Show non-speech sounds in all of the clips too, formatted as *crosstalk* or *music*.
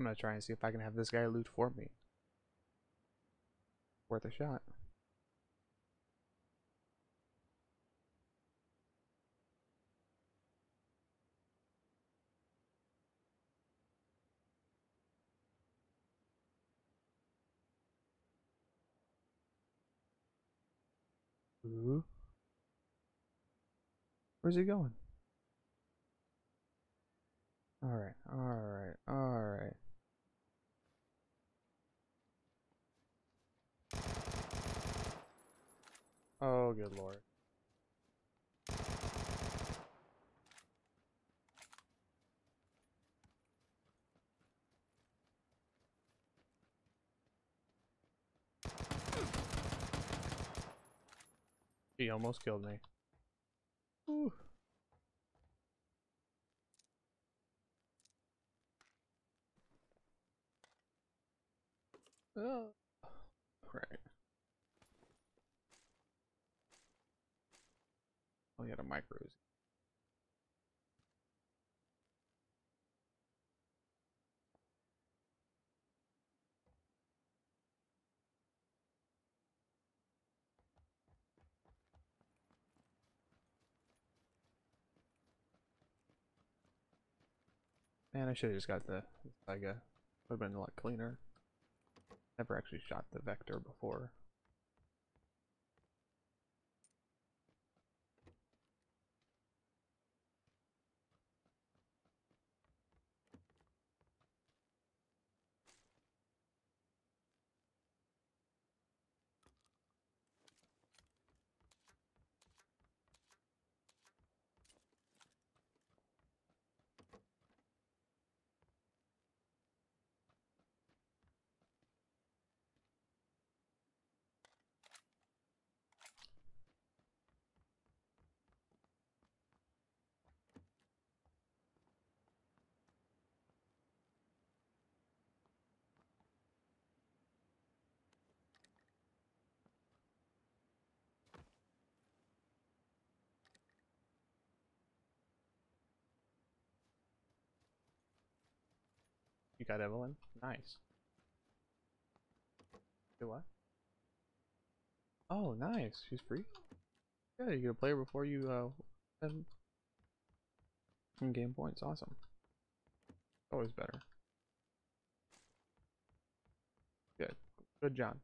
I'm gonna try and see if I can have this guy loot for me. Worth a shot. Where's he going? Alright, alright, alright. Oh, good lord. He almost killed me. Ooh. Ah. Oh. He had a micro. Uzi. Man, I should have just got the Saiga. Would have been a lot cleaner. Never actually shot the Vector before. You got Evelyn? Nice. Do what? Oh, nice. She's free? Yeah, you get a player before you, uh, some game points. Awesome. Always better. Good. Good job.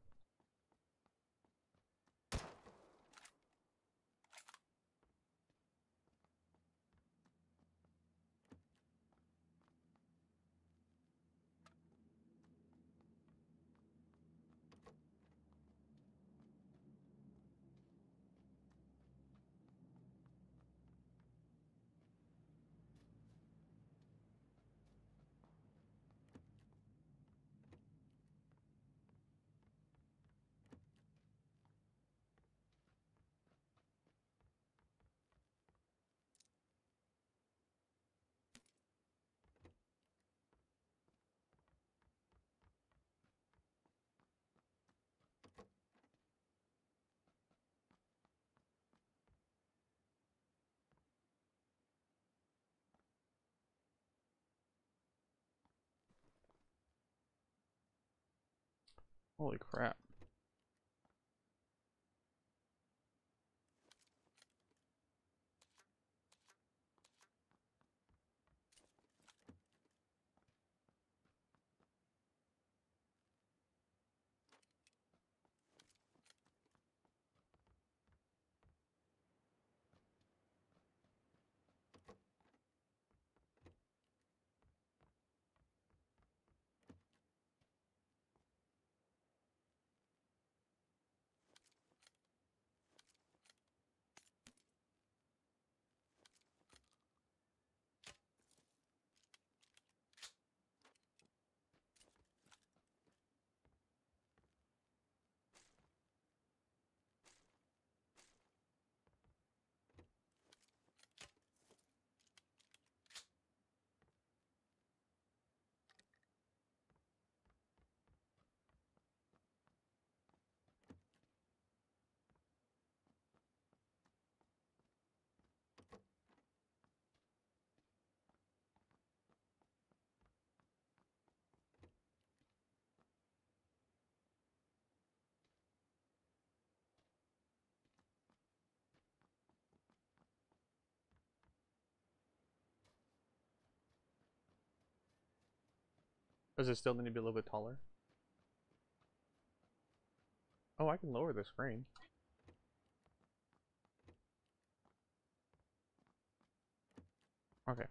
Holy crap. Does it still need to be a little bit taller? Oh, I can lower the screen. Okay.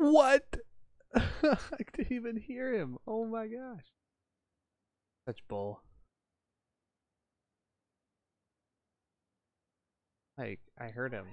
What? *laughs* I didn't even hear him. Oh my gosh. Such bull. Like, I heard him